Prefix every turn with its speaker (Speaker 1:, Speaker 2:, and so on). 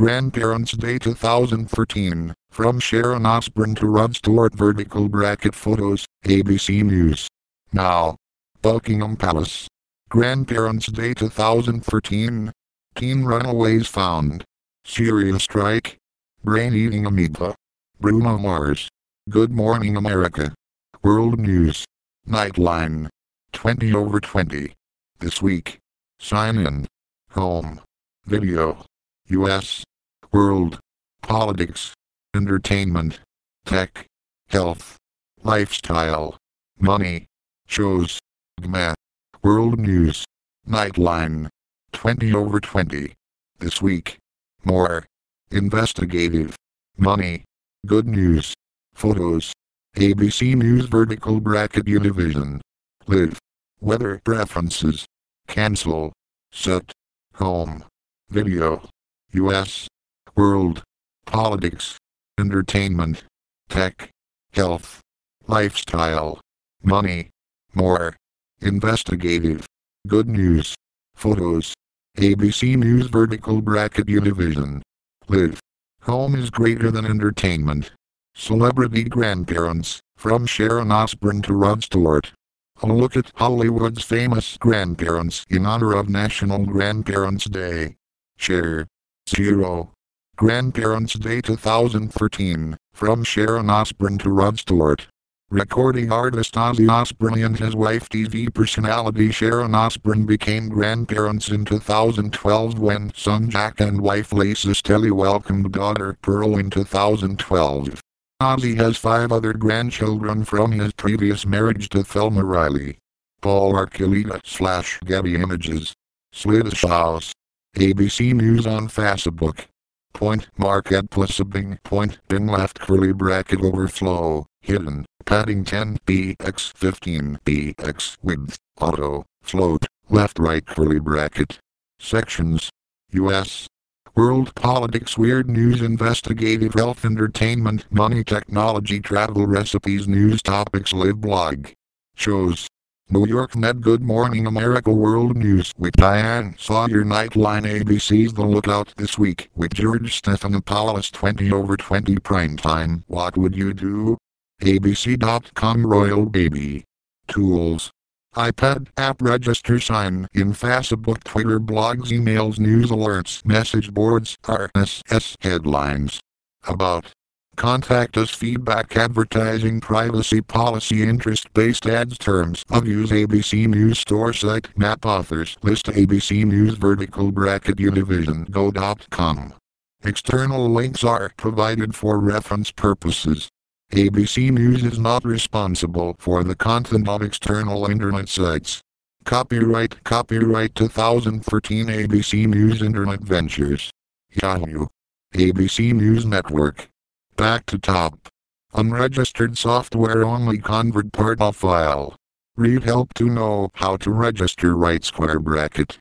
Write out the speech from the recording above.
Speaker 1: Grandparents' Day 2013. From Sharon Osbourne to Rod Stewart Vertical Bracket Photos, ABC News. Now. Buckingham Palace. Grandparents' Day 2013. Teen runaways found. Syria strike. Brain-eating amoeba. Bruno Mars. Good Morning America. World News. Nightline. 20 over 20. This week. Sign in. Home. Video. U.S. World. Politics. Entertainment. Tech. Health. Lifestyle. Money. Shows. Math. World News. Nightline. 20 over 20. This week. More. Investigative. Money. Good news. Photos. ABC News Vertical Bracket Univision. Live. Weather preferences. Cancel. Set. Home. Video. U.S. World. Politics. Entertainment. Tech. Health. Lifestyle. Money. More. Investigative. Good news. Photos. ABC News Vertical Bracket Univision. Live. Home is greater than entertainment. Celebrity grandparents, from Sharon Osbourne to Rod Stewart. A look at Hollywood's famous grandparents in honor of National Grandparents' Day. Share. Zero. Grandparents' Day 2013, from Sharon Osbourne to Rod Stewart. Recording artist Ozzy Osbourne and his wife TV personality Sharon Osbourne became grandparents in 2012 when son Jack and wife Lisa Stelly welcomed daughter Pearl in 2012. Ozzy has five other grandchildren from his previous marriage to Thelma Riley. Paul Archuleta slash Getty Images. Swedish House. ABC News on Facebook. Point mark at plus a bing point bin left curly bracket overflow hidden padding 10 bx 15 bx width auto float left right curly bracket sections U.S. World politics weird news investigative health entertainment money technology travel recipes news topics live blog shows New York Med Good Morning America World News with Diane Sawyer Nightline ABC's The Lookout this week with George Stephanopoulos 20 over 20 prime time. What would you do? ABC.com Royal Baby. Tools. iPad app register sign in Facebook Twitter blogs emails news alerts message boards RSS headlines. About Contact us feedback advertising privacy policy interest-based ads terms of use ABC News store site map authors list ABC News vertical bracket univision go.com. External links are provided for reference purposes. ABC News is not responsible for the content of external internet sites. Copyright Copyright 2013 ABC News Internet Ventures. Yahoo. ABC News Network. Back to top. Unregistered software only convert part of file. Read help to know how to register right square bracket.